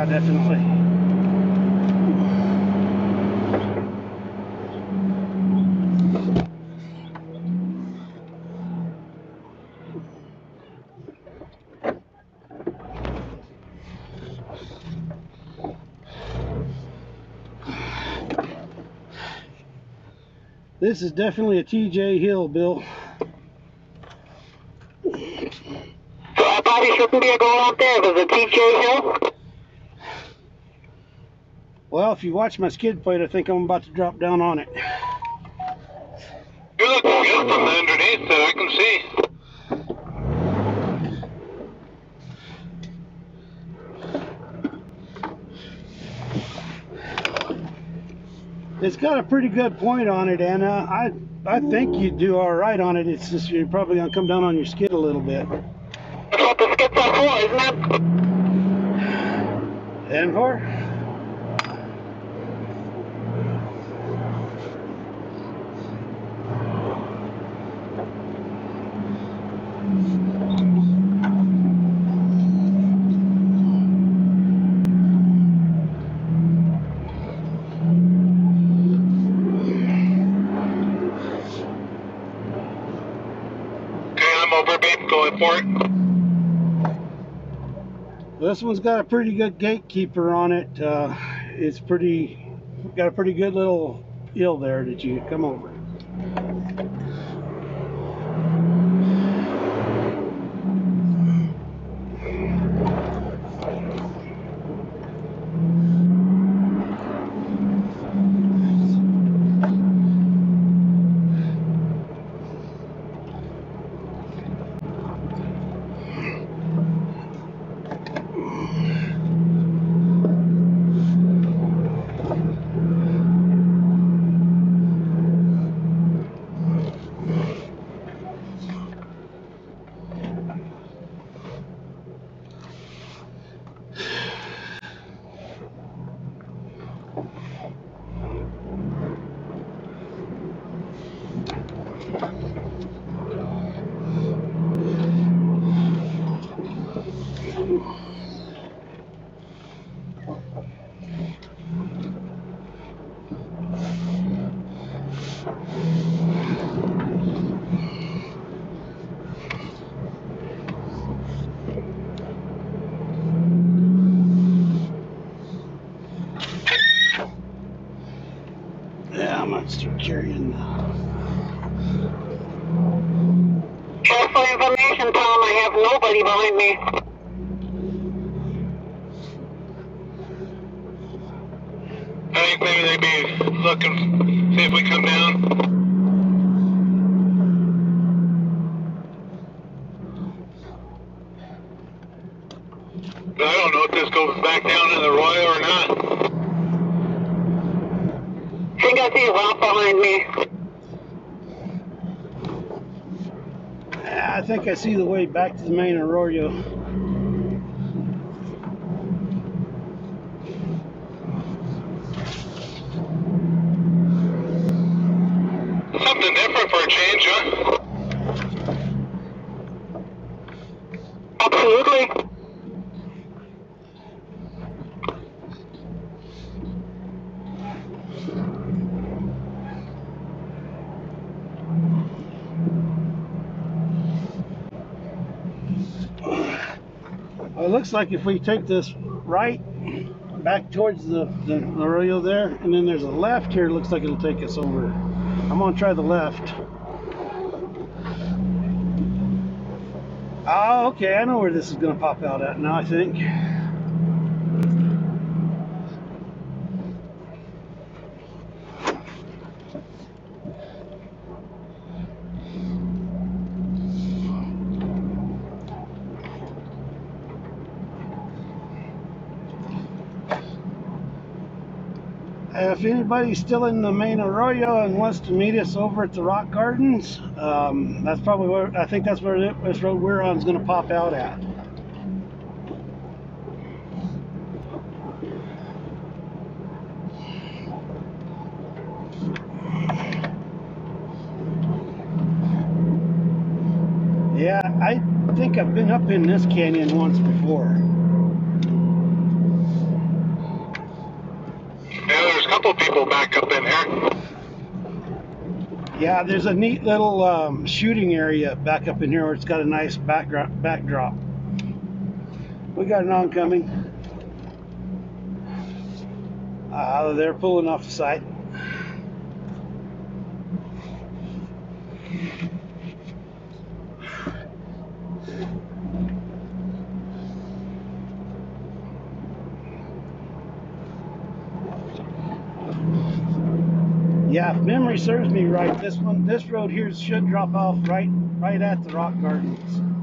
Yeah, definitely. This is definitely a TJ Hill, Bill. Probably shouldn't be going out there it's a TJ Hill. Well, if you watch my skid plate, I think I'm about to drop down on it. You're looking good from the underneath that I can see. It's got a pretty good point on it, and uh, I I think you do all right on it. It's just you're probably gonna come down on your skid a little bit. That's what the skids for, isn't it? And for? Okay, I'm over, it. This one's got a pretty good gatekeeper on it. Uh, it's pretty got a pretty good little hill there that you come over. Yeah, I'm gonna start carrying. Just for information, Tom, I have nobody behind me. I think maybe they'd be looking, see if we come down. I don't know if this goes back down in the arroyo or not. I think I see a rock behind me. I think I see the way back to the main arroyo. Something different for a change, huh? Well, it looks like if we take this right back towards the, the arroyo there, and then there's a left here, looks like it'll take us over. I'm gonna try the left. Oh, okay, I know where this is gonna pop out at now, I think. Uh, if anybody's still in the main arroyo and wants to meet us over at the Rock Gardens, um, that's probably where I think that's where this road we're on is going to pop out at. Yeah, I think I've been up in this canyon once before. Back up in here. Yeah, there's a neat little um, shooting area back up in here where it's got a nice backdrop. backdrop. We got an oncoming. Uh, they're pulling off the site. Yeah, if memory serves me right, this one, this road here should drop off right, right at the rock gardens.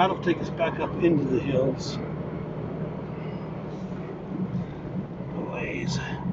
That'll take us back up into the hills. A.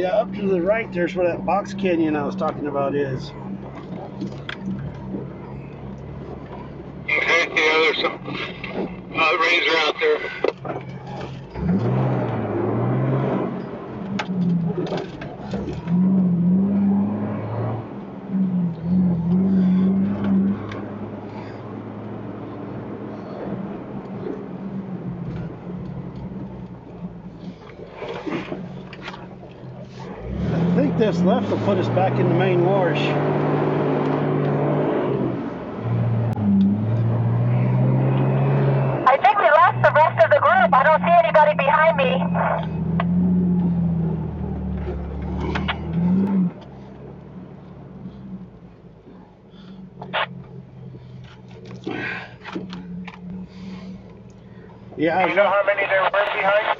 Yeah, up to the right there's where that box canyon I was talking about is. Okay, yeah, there's some uh, razor out there. I think this left will put us back in the main wash. I think we lost the rest of the group. I don't see anybody behind me. Yeah, Do You know how many there were behind?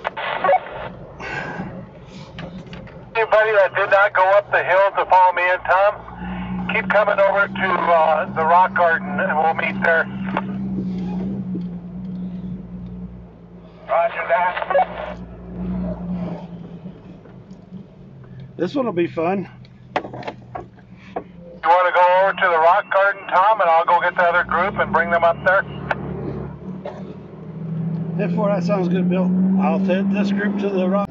Anybody that did not go up the hill to follow me and Tom, keep coming over to uh, the rock garden and we'll meet there. Roger that. this one will be fun. You want to go over to the rock garden, Tom, and I'll go get the other group and bring them up there? Therefore, that sounds good, Bill. I'll take this group to the rock.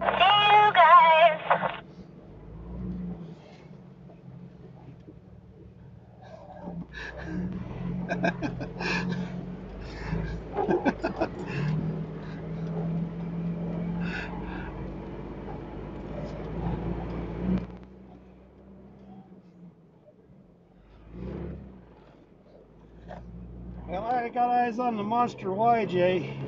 See you guys. Well, I got on the monster YJ.